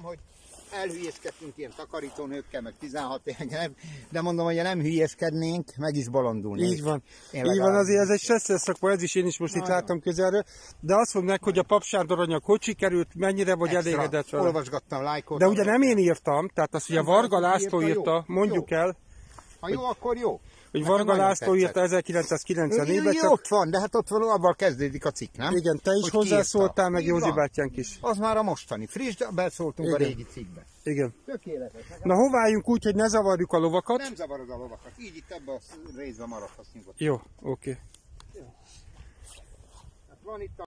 mondom, hogy elhülyéskedtünk ilyen takarítónőkkel, meg 16 éven, de mondom, hogy ha nem hülyéskednénk, meg is bolondulnék. Így van. Én Így van, azért ez egy stresszes szakma, ez is én is most itt láttam közelről. De azt mondd meg, hogy a papsárdor anyag hogy sikerült, mennyire vagy Extra. elégedett vele. Olvasgattam, lájkoltam. De ugye nem én írtam, tehát azt ugye Varga László írta, írta, jó. mondjuk Jó. el, Ha jó, akkor jó. hogy Nekem Varga László írta 1994-ben, Jó, csak ott van, de hát ott van, abban kezdődik a cikk, nem? igen, te is Hogy hozzászóltál, meg Józsi bátyánk is. Az már a mostani. Friss, de beszóltunk a Igen. régi cikkbe. Igen. Tökéletes. Na hová álljunk úgy, hogy ne zavarjuk a lovakat? Nem zavarod a lovakat. Így itt ebbe a részbe maradhatsz nyugodtan. Jó, oké. Hát van itt a